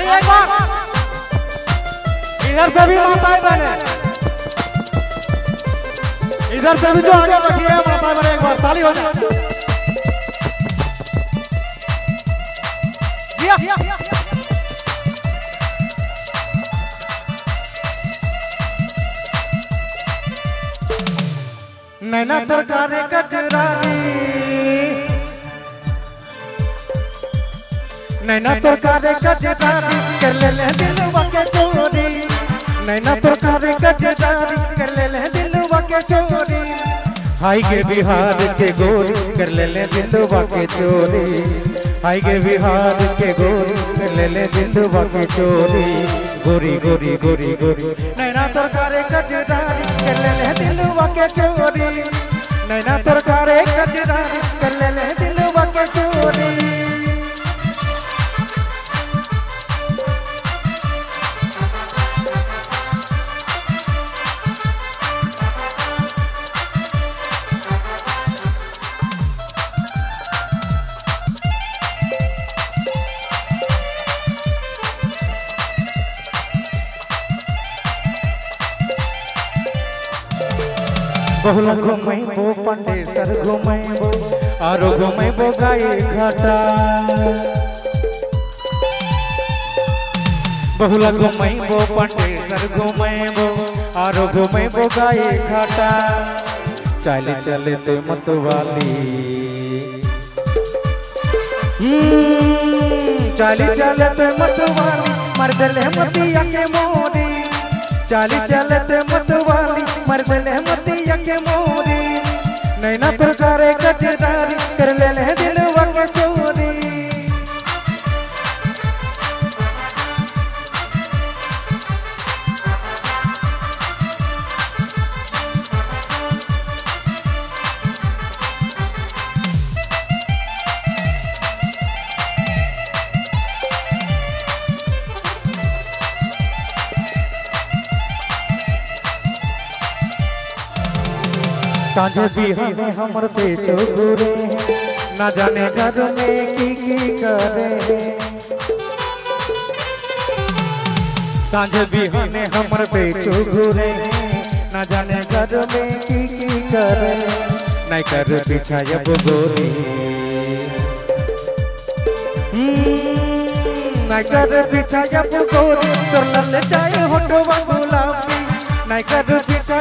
ताली एक बार इधर से भी माताएँ बहने इधर से भी जो आगे बैठी है, माताएँ बहने एक बार, ताली हो जाए नैना तरकारी कजरारी नैना तरकारी कजरारी कर ले ले दिलवा के चोरी। नैना तरकारी कजरारी कर ले ले दिलवा के चोरी। हाय के बिहार के गोरी कर ले ले दिलवा के चोरी। हाय के बिहार के गोरी कर ले ले दिलवा के चोरी। गोरी गोरी गोरी गोरी। नैना तरकारी कजरारी कर ले ले दिलवा के चोरी। नैना तरकारी बहुला घुमैबो पंडेसर घुमैबो आरो घुमैबो गाई घाटा। बहुला घुमैबो पंडेसर घुमैबो आरो घुमैबो गाई घाटा। चाली चले ते मतवाली। चाली चले ते मतवाली, मर दले मतिया के मोरी चाली चलते मतवाली। मरदले मोती के मोरी। नैना प्रकारे कटदारी कर ले साझे बिहाने हमर पेचो गुरे ना जाने घर में की की करे। साझे बिहाने हमर पेचो गुरे ना जाने घर में की की करे। नहीं कर पीछा जब गोरी नहीं कर पीछा जब गोरी। तोर लल चाहे होटवा गुलाबी नहीं कर पीछा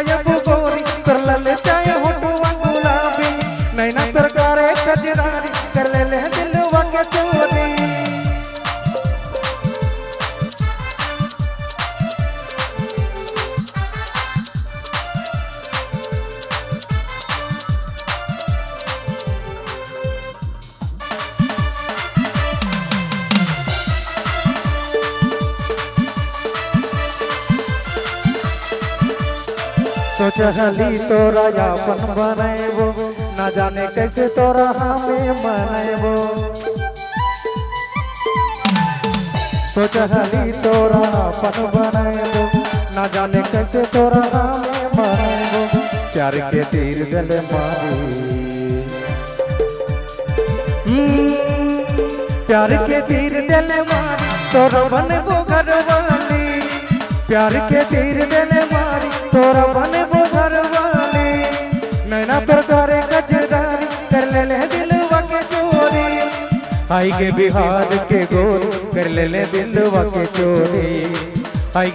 सोचली तोरा यापन बनैबो। न जाने कैसे तोरा हमें मनैबो। सोचली तोरा अपन बनैबो। न जाने कैसे तोरा हमें मनैबो। प्यार के तीर दिल मारी। हम्म, प्यार के तीर दिल मारी तोरा बनबो घरवाली प्यार के तीर दिल मारी तोरा बनबो के बिहार के गोर कर ले ले दिलवा के चोरी।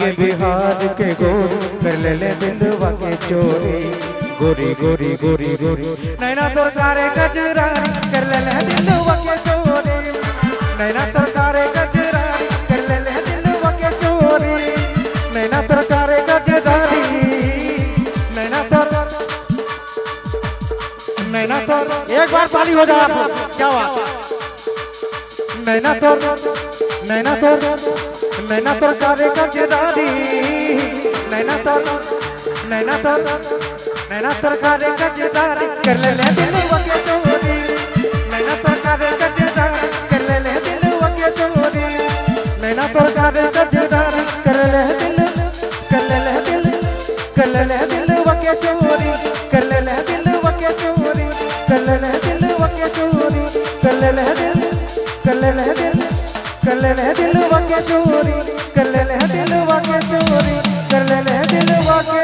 के बिहार के गोर कर ले ले दिलवा के चोरी। गोरी गोरी गोरी गोरी। नैना नैना प्रकारे गजदारी कर ले ले दिलवा के चोरी। नैना प्रकारे गजदारी नैना तर नैना तर एक बार ताली हो जाए क्या बात नैना तर नैना तर नैना तर कारे गजदारी नैना तर नैना तर नैना तर कारे गजदारी कर ले ले दिलवा के चोरी। नैना तर कारे गजदारी कर ले ले दिलवा के चोरी। नैना तर कारे गजदारी कर ले दिल, कर ले ले दिल, कर ले ले दिलवा के चोरी। कर ले ले दिलवा के चोरी। कर ले ले दिलवा के चोरी। कर ले ले दिल कर ले दिल कर ले दिल वाके चोरी कर ले दिल वाके चोरी कर ले दिल वाके